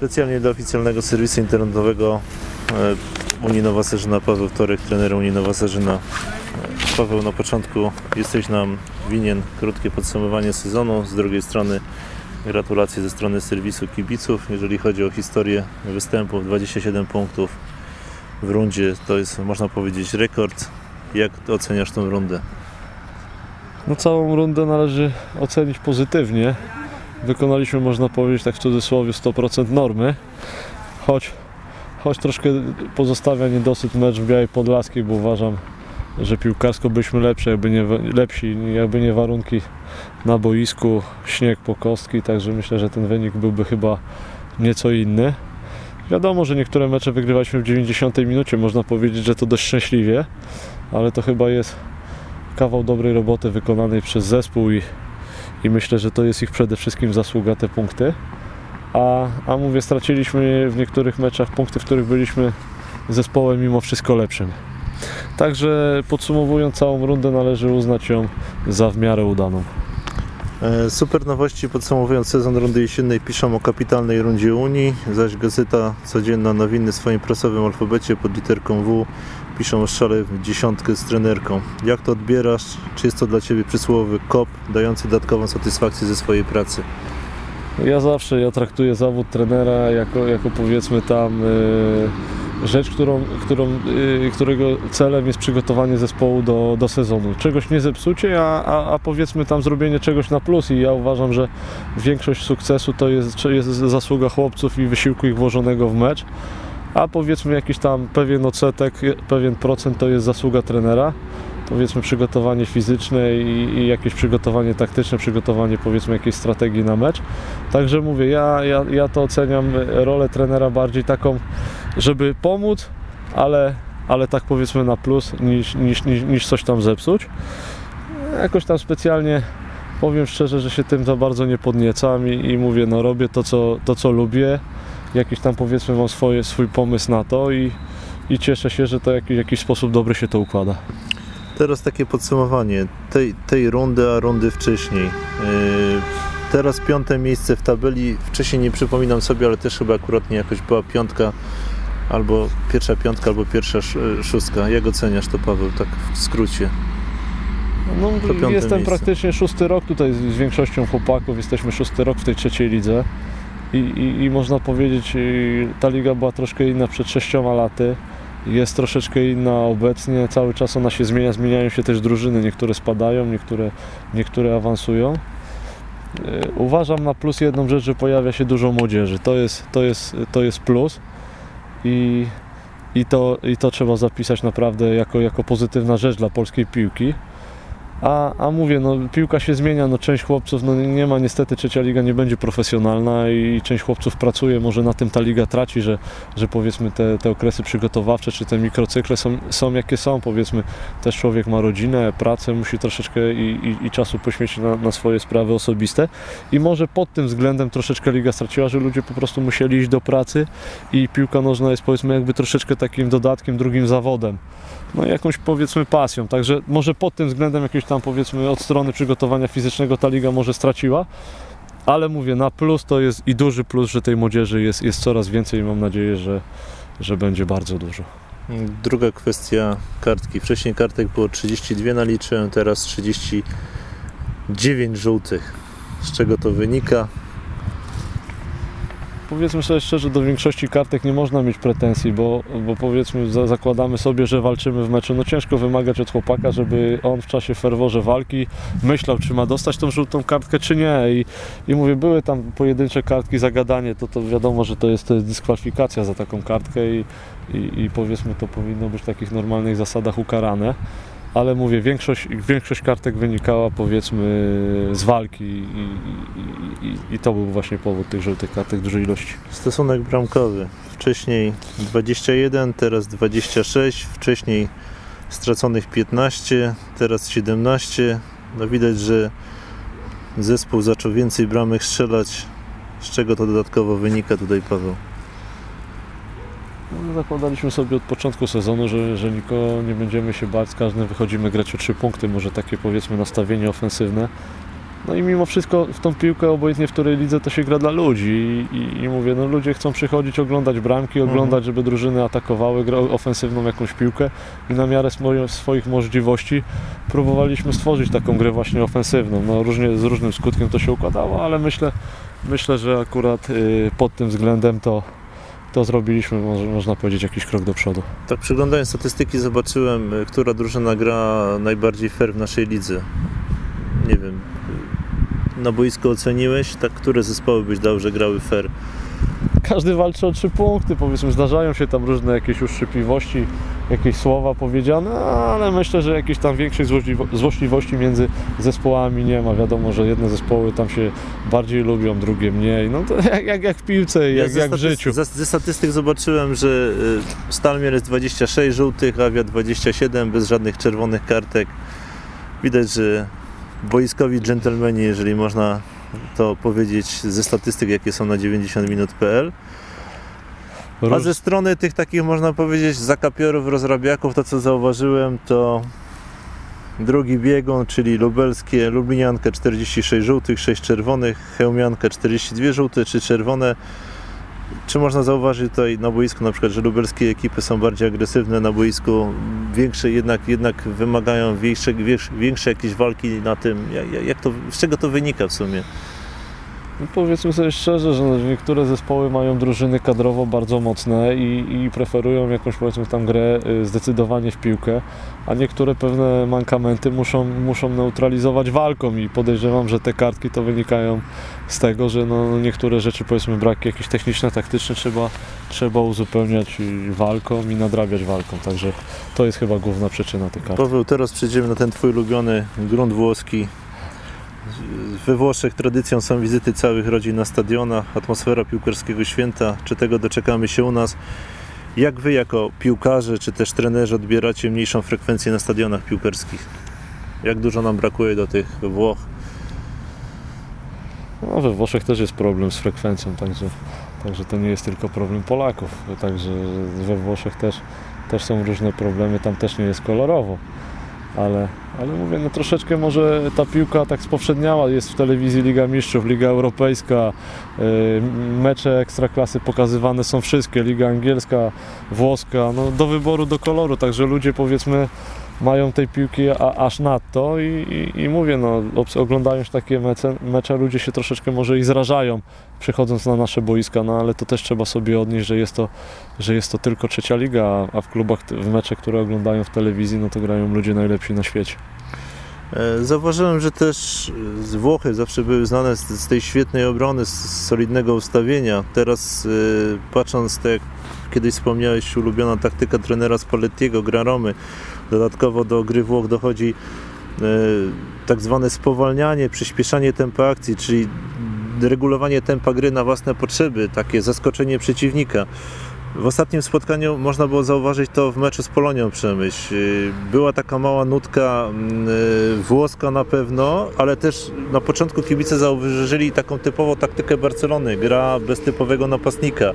Specjalnie dla oficjalnego serwisu internetowego e, Unii Nowa Serzyna, Paweł Wtorek, trener Unii Nowa Serzyna. E, Paweł, na początku jesteś nam winien krótkie podsumowanie sezonu. Z drugiej strony gratulacje ze strony serwisu kibiców. Jeżeli chodzi o historię występów, 27 punktów w rundzie, to jest można powiedzieć rekord. Jak oceniasz tą rundę? No całą rundę należy ocenić pozytywnie. Wykonaliśmy, można powiedzieć, tak w cudzysłowie 100% normy, choć, choć troszkę pozostawia niedosyt mecz w Białej Podlaskiej, bo uważam, że piłkarsko byliśmy lepsi, jakby nie, lepsi, jakby nie warunki na boisku, śnieg po kostki, także myślę, że ten wynik byłby chyba nieco inny. Wiadomo, że niektóre mecze wygrywaliśmy w 90 minucie, można powiedzieć, że to dość szczęśliwie, ale to chyba jest kawał dobrej roboty wykonanej przez zespół i, i myślę, że to jest ich przede wszystkim zasługa te punkty. A, a mówię, straciliśmy w niektórych meczach punkty, w których byliśmy zespołem mimo wszystko lepszym. Także podsumowując całą rundę należy uznać ją za w miarę udaną. E, Super nowości podsumowując sezon rundy jesiennej piszą o kapitalnej rundzie Unii, zaś gazeta codzienna nowiny w swoim prasowym alfabecie pod literką W piszą szale dziesiątkę z trenerką. Jak to odbierasz? Czy jest to dla Ciebie przysłowy kop dający dodatkową satysfakcję ze swojej pracy? Ja zawsze ja traktuję zawód trenera jako, jako powiedzmy tam y, rzecz, którą, którą, y, którego celem jest przygotowanie zespołu do, do sezonu. Czegoś nie zepsucie, a, a, a powiedzmy tam zrobienie czegoś na plus i ja uważam, że większość sukcesu to jest, jest zasługa chłopców i wysiłku ich włożonego w mecz, a powiedzmy jakiś tam pewien odsetek, pewien procent to jest zasługa trenera powiedzmy przygotowanie fizyczne i, i, jakieś przygotowanie taktyczne, przygotowanie powiedzmy jakiejś strategii na mecz. Także mówię, ja, ja, ja to oceniam rolę trenera bardziej taką, żeby pomóc, ale, ale tak powiedzmy na plus niż, niż, niż, niż coś tam zepsuć. Jakoś tam specjalnie powiem szczerze, że się tym za bardzo nie podniecam i, i mówię, no robię to co, to, co lubię. Jakiś tam powiedzmy mam swoje, swój pomysł na to i, i cieszę się, że to w jakiś, jakiś sposób dobry się to układa. Teraz takie podsumowanie tej, tej rundy, a rundy wcześniej. Yy, teraz piąte miejsce w tabeli. Wcześniej nie przypominam sobie, ale też chyba akurat nie jakoś była piątka, albo pierwsza piątka, albo pierwsza szóstka. Jak oceniasz to, Paweł, tak w skrócie? No, jestem miejsce. praktycznie szósty rok tutaj z większością chłopaków. Jesteśmy szósty rok w tej trzeciej lidze. I, i, i można powiedzieć, ta liga była troszkę inna przed sześcioma laty. Jest troszeczkę inna obecnie, cały czas ona się zmienia, zmieniają się też drużyny, niektóre spadają, niektóre, niektóre awansują. E, uważam na plus jedną rzecz, że pojawia się dużo młodzieży, to jest, to jest, to jest plus. I, i, to, i to trzeba zapisać naprawdę jako, jako pozytywna rzecz dla polskiej piłki. A, a mówię, no piłka się zmienia, no część chłopców, no nie ma niestety, trzecia liga nie będzie profesjonalna i część chłopców pracuje, może na tym ta liga traci, że, że powiedzmy te, te okresy przygotowawcze, czy te mikrocykle są, są jakie są, powiedzmy też człowiek ma rodzinę, pracę, musi troszeczkę i, i, i czasu poświęcić na, na, swoje sprawy osobiste i może pod tym względem troszeczkę liga straciła, że ludzie po prostu musieli iść do pracy i piłka nożna jest powiedzmy jakby troszeczkę takim dodatkiem, drugim zawodem no, jakąś powiedzmy pasją. Także może pod tym względem jakieś tam powiedzmy od strony przygotowania fizycznego ta liga może straciła. Ale mówię, na plus to jest i duży plus, że tej młodzieży jest, jest coraz więcej i mam nadzieję, że, że będzie bardzo dużo. Druga kwestia kartki. Wcześniej kartek było 32 naliczę, teraz 39 żółtych. Z czego to wynika? Powiedzmy sobie szczerze, do większości kartek nie można mieć pretensji, bo, bo powiedzmy za, zakładamy sobie, że walczymy w meczu. No ciężko wymagać od chłopaka, żeby on w czasie ferworze walki myślał, czy ma dostać tą żółtą kartkę, czy nie. I, i mówię, były tam pojedyncze kartki, zagadanie, to, to wiadomo, że to jest, to jest dyskwalifikacja za taką kartkę i, i, i powiedzmy to powinno być w takich normalnych zasadach ukarane ale mówię, większość, większość kartek wynikała powiedzmy z walki i, i, i, i, to był właśnie powód tych żółtych kartek dużej ilości. Stosunek bramkowy. Wcześniej 21, teraz 26, wcześniej straconych 15, teraz 17. No widać, że zespół zaczął więcej bramek strzelać. Z czego to dodatkowo wynika tutaj Paweł? No, zakładaliśmy sobie od początku sezonu, że, że nikogo nie będziemy się bać, z każdym wychodzimy grać o trzy punkty, może takie powiedzmy nastawienie ofensywne. No i mimo wszystko w tą piłkę, obojętnie w której lidze, to się gra dla ludzi i, i, i mówię, no ludzie chcą przychodzić, oglądać bramki, Mhm. oglądać, żeby drużyny atakowały, grały ofensywną jakąś piłkę i na miarę swoich możliwości próbowaliśmy stworzyć taką grę właśnie ofensywną. No różnie, z różnym skutkiem to się układało, ale myślę, myślę że akurat y, pod tym względem to, to zrobiliśmy, można powiedzieć, jakiś krok do przodu. Tak, przyglądając statystyki zobaczyłem, y, która drużyna gra najbardziej fair w naszej lidze. Nie wiem, y, na boisku oceniłeś, tak, które zespoły byś dał, że grały fair? każdy walczy o trzy punkty, powiedzmy, zdarzają się tam różne jakieś uszczypliwości, jakieś słowa powiedziane, ale myślę, że jakiejś tam większej złośliwo- złośliwości między zespołami nie ma. Wiadomo, że jedne zespoły tam się bardziej lubią, drugie mniej. No to jak, jak, jak w piłce, jak, ze jak w życiu. Ze, ze statystyk zobaczyłem, że y, Stalmier jest 26 żółtych, Awia 27, bez żadnych czerwonych kartek. Widać, że boiskowi dżentelmeni, jeżeli można to powiedzieć ze statystyk, jakie są na 90minut.pl. A ze strony tych takich, można powiedzieć, zakapiorów, rozrabiaków, to co zauważyłem, to drugi biegun, czyli lubelskie, Lubliniankę 46 żółtych, 6 czerwonych, Chełmiankę 42 żółte, 3 czerwone. Czy można zauważyć tutaj na boisku na przykład, że lubelskie ekipy są bardziej agresywne na boisku, większe jednak, jednak wymagają większe, większe, większe jakieś walki na tym, jak, jak to, z czego to wynika w sumie? No Powiedzmy sobie szczerze, że niektóre zespoły mają drużyny kadrowo bardzo mocne i, i preferują jakąś powiedzmy tam grę y, zdecydowanie w piłkę, a niektóre pewne mankamenty muszą, muszą neutralizować walką i podejrzewam, że te kartki to wynikają z tego, że no niektóre rzeczy powiedzmy braki jakieś techniczne, taktyczne trzeba, trzeba uzupełniać walką i nadrabiać walką, także to jest chyba główna przyczyna tych kart. Paweł, teraz przejdziemy na ten Twój ulubiony grunt włoski. We Włoszech tradycją są wizyty całych rodzin na stadionach, atmosfera piłkarskiego święta. Czy tego doczekamy się u nas? Jak Wy jako piłkarze, czy też trenerzy odbieracie mniejszą frekwencję na stadionach piłkarskich? Jak dużo nam brakuje do tych Włoch? No, we Włoszech też jest problem z frekwencją, także, także to nie jest tylko problem Polaków. Także we Włoszech też, też są różne problemy, tam też nie jest kolorowo. Ale, ale mówię, no troszeczkę może ta piłka tak spowszedniała. Jest w telewizji Liga Mistrzów, Liga Europejska, yy, mecze ekstraklasy pokazywane są wszystkie, Liga Angielska, Włoska, no do wyboru, do koloru, także ludzie powiedzmy mają tej piłki a, aż nadto. I, i, i mówię, no, oglądając takie mecze, mecze, ludzie się troszeczkę może i zrażają przychodząc na nasze boiska, no ale to też trzeba sobie odnieść, że jest to, że jest to tylko trzecia liga, a- w klubach, w mecze, które oglądają w telewizji, no to grają ludzie najlepsi na świecie. E, Zauważyłem, że też e, z Włochy zawsze były znane z, z tej świetnej obrony, z, solidnego ustawienia. Teraz e, patrząc, tak jak kiedyś wspomniałeś, ulubiona taktyka trenera Spallettiego, gra Romy. Dodatkowo do gry Włoch dochodzi tak zwane spowalnianie, przyspieszanie tempa akcji, czyli regulowanie tempa gry na własne potrzeby, takie zaskoczenie przeciwnika. W ostatnim spotkaniu można było zauważyć to w meczu z Polonią Przemyśl. Yy, Była taka mała nutka mm, yy, włoska na pewno, ale też na początku kibice zauważyli taką typową taktykę Barcelony, gra bez typowego napastnika.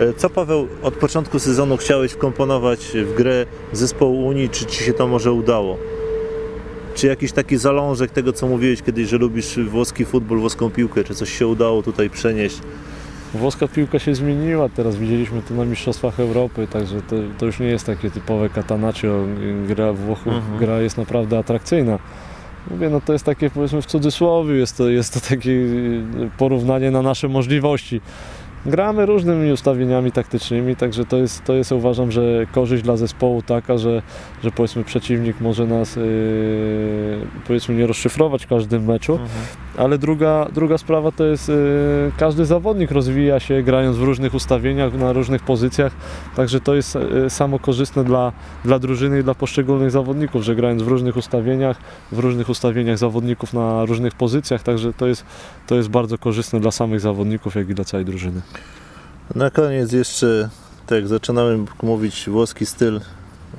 Yy, Co Paweł od początku sezonu chciałeś wkomponować w grę zespołu Unii, czy Ci się to może udało? Czy jakiś taki zalążek tego, co mówiłeś kiedyś, że lubisz włoski futbol, włoską piłkę, czy coś się udało tutaj przenieść? Włoska piłka się zmieniła, teraz widzieliśmy to na Mistrzostwach Europy, także to, to już nie jest takie typowe catanaccio, gra Włochów, Mhm. gra jest naprawdę atrakcyjna. Mówię, no to jest takie powiedzmy w cudzysłowie, jest to, jest to takie y, porównanie na nasze możliwości. Gramy różnymi ustawieniami taktycznymi, także to jest, to jest uważam, że korzyść dla zespołu taka, że, że powiedzmy przeciwnik może nas yy, powiedzmy nie rozszyfrować w każdym meczu, ale druga, druga sprawa to jest yy, każdy zawodnik rozwija się grając w różnych ustawieniach, na różnych pozycjach, także to jest yy, samo korzystne dla, dla drużyny i dla poszczególnych zawodników, że grając w różnych ustawieniach, w różnych ustawieniach zawodników na różnych pozycjach, także to jest, to jest bardzo korzystne dla samych zawodników, jak i dla całej drużyny. Na koniec jeszcze, tak jak zaczynałem mówić, włoski styl,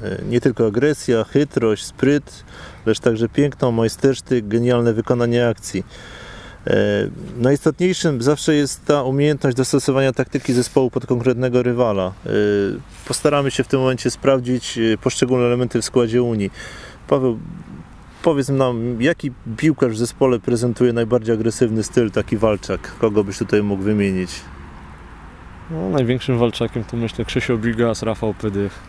e, nie tylko agresja, chytrość, spryt, lecz także piękno, majstersztyk, genialne wykonanie akcji. E, Najistotniejszym zawsze jest ta umiejętność dostosowania taktyki zespołu pod konkretnego rywala. E, Postaramy się w tym momencie sprawdzić poszczególne elementy w składzie Unii. Paweł, Powiedz nam, jaki piłkarz w zespole prezentuje najbardziej agresywny styl, taki walczak? Kogo byś tutaj mógł wymienić? No, największym walczakiem to myślę Krzysio Bigas, Rafał Pydych,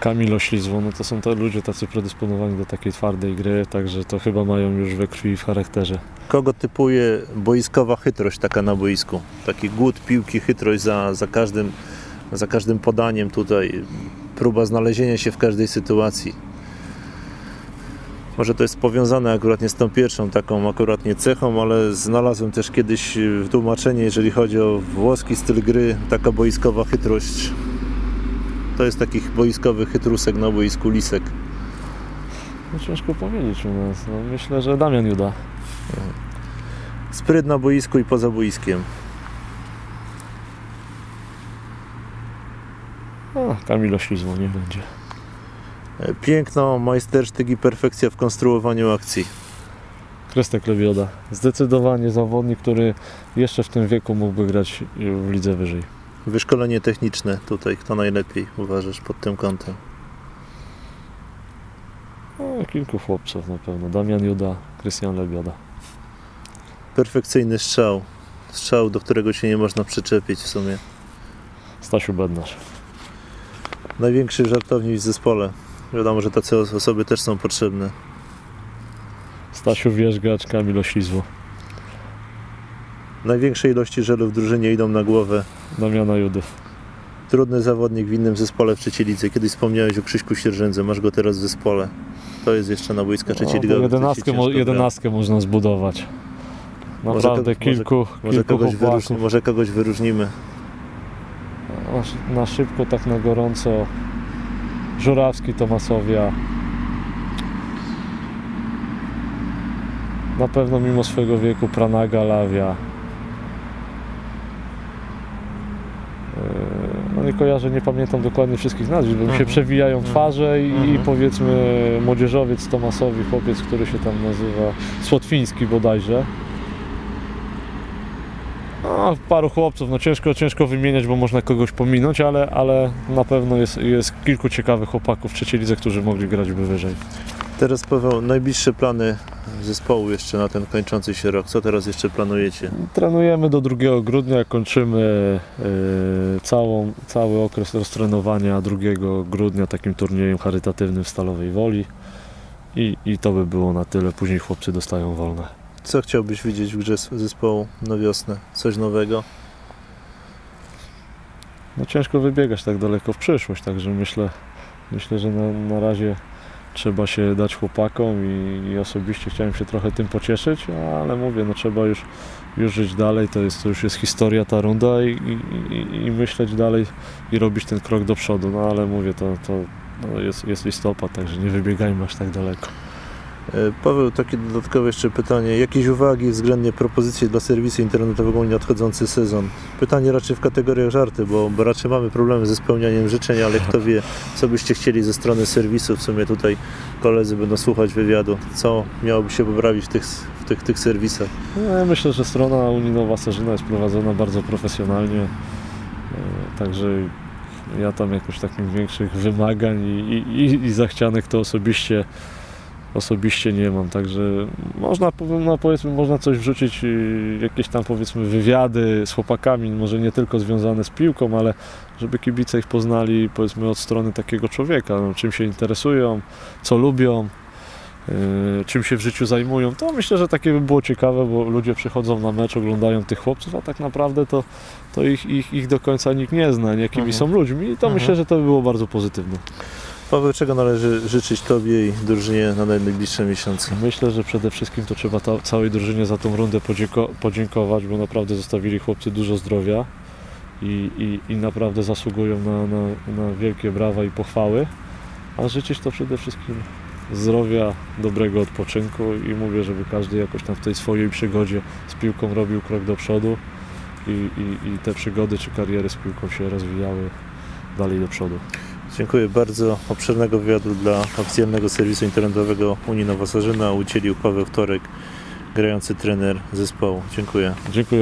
Kamil Oślizło. No to są to ludzie tacy predysponowani do takiej twardej gry, także to chyba mają już we krwi i w charakterze. Kogo typuje boiskowa chytrość taka na boisku? Taki głód piłki, chytrość za, za, każdym, za każdym podaniem tutaj, próba znalezienia się w każdej sytuacji. Może to jest powiązane akurat nie z tą pierwszą taką akurat nie cechą, ale znalazłem też kiedyś wytłumaczenie, jeżeli chodzi o włoski styl gry, taka boiskowa chytrość. To jest takich boiskowy chytrusek na boisku lisek. No, ciężko powiedzieć u nas. No, myślę, że Damian Juda. Spryt na boisku i poza boiskiem. A, Kamil Oślizło nie będzie. Piękno, majstersztyk i perfekcja w konstruowaniu akcji. Krestek Lebioda. Zdecydowanie zawodnik, który jeszcze w tym wieku mógłby grać w lidze wyżej. Wyszkolenie techniczne tutaj, kto najlepiej uważasz pod tym kątem? No, kilku chłopców na pewno. Damian Juda, Krystian Lebioda. Perfekcyjny strzał. Strzał, do którego się nie można przyczepić w sumie. Stasiu Bednarz. Największy żartownik w zespole. Wiadomo, że tacy osoby też są potrzebne. Stasiu Wierzgacz, Kamil Oślizło. Największe ilości żelu w drużynie idą na głowę. Damiana Judy. Trudny zawodnik w innym zespole w trzeciej lidze. Kiedyś wspomniałeś o Krzyśku Sierżędze, masz go teraz w zespole. To jest jeszcze na boiska trzeciej No, jedenastkę, mo- jedenastkę można zbudować. Może Naprawdę może- kilku, Może kilku kogoś, chłopaków. wyróżni, może kogoś wyróżnimy. Na szybko, tak na gorąco. Żurawski, Tomasowia. Na pewno mimo swojego wieku Pranaga, Lawia. Eee, No nie kojarzę, nie pamiętam dokładnie wszystkich nazwisk, bo mi się Mhm. przewijają Mhm. twarze i, i Mhm. powiedzmy młodzieżowiec Tomasowi, chłopiec, który się tam nazywa Słotwiński bodajże. No, paru chłopców, no ciężko, ciężko wymieniać, bo można kogoś pominąć, ale, ale na pewno jest, jest kilku ciekawych chłopaków w trzeciej lidze, którzy mogli grać by wyżej. Teraz Paweł, najbliższe plany zespołu jeszcze na ten kończący się rok. Co teraz jeszcze planujecie? Trenujemy do 2 grudnia, kończymy e, całą, cały okres roztrenowania 2 grudnia takim turniejem charytatywnym w Stalowej Woli i, i to by było na tyle, później chłopcy dostają wolne. Co chciałbyś widzieć w grze zespołu na wiosnę? Coś nowego? No ciężko wybiegać tak daleko w przyszłość, także myślę, myślę że na, na razie trzeba się dać chłopakom i, i osobiście chciałem się trochę tym pocieszyć, ale mówię, no trzeba już, już żyć dalej, to, jest, to już jest historia ta runda i, i, i, i myśleć dalej i robić ten krok do przodu, no ale mówię, to, to no jest, jest listopad, także nie wybiegajmy aż tak daleko. E, Paweł, takie dodatkowe jeszcze pytanie. Jakieś uwagi względnie propozycje dla serwisu internetowego na nadchodzący sezon? Pytanie raczej w kategoriach żarty, bo, bo raczej mamy problemy ze spełnianiem życzeń, ale kto wie, co byście chcieli ze strony serwisu. W sumie tutaj koledzy będą słuchać wywiadu. Co miałoby się poprawić w tych, w tych, tych serwisach? No, ja myślę, że strona Uninowa Serzyna jest prowadzona bardzo profesjonalnie, e, także ja tam jakoś takich większych wymagań i, i- i zachcianek to osobiście osobiście nie mam, także można, no powiedzmy, można coś wrzucić, y, jakieś tam powiedzmy wywiady z chłopakami, może nie tylko związane z piłką, ale żeby kibice ich poznali powiedzmy od strony takiego człowieka, no, czym się interesują, co lubią, y, czym się w życiu zajmują, to myślę, że takie by było ciekawe, bo ludzie przychodzą na mecz, oglądają tych chłopców, a tak naprawdę to, to ich, ich, ich do końca nikt nie zna, jakimi Mhm. są ludźmi i to Mhm. myślę, że to by było bardzo pozytywne. Paweł, czego należy życzyć Tobie i drużynie na najbliższe miesiące? Myślę, że przede wszystkim to trzeba ta, całej drużynie za tą rundę podzięko- podziękować, bo naprawdę zostawili chłopcy dużo zdrowia i, i, i naprawdę zasługują na, na, na wielkie brawa i pochwały. A życzyć to przede wszystkim zdrowia, dobrego odpoczynku i mówię, żeby każdy jakoś tam w tej swojej przygodzie z piłką robił krok do przodu i, i, i te przygody czy kariery z piłką się rozwijały dalej do przodu. Dziękuję bardzo. Obszernego wywiadu dla oficjalnego serwisu internetowego Unii Nowa Sarzyna udzielił Paweł Wtorek, grający trener zespołu. Dziękuję. Dziękuję.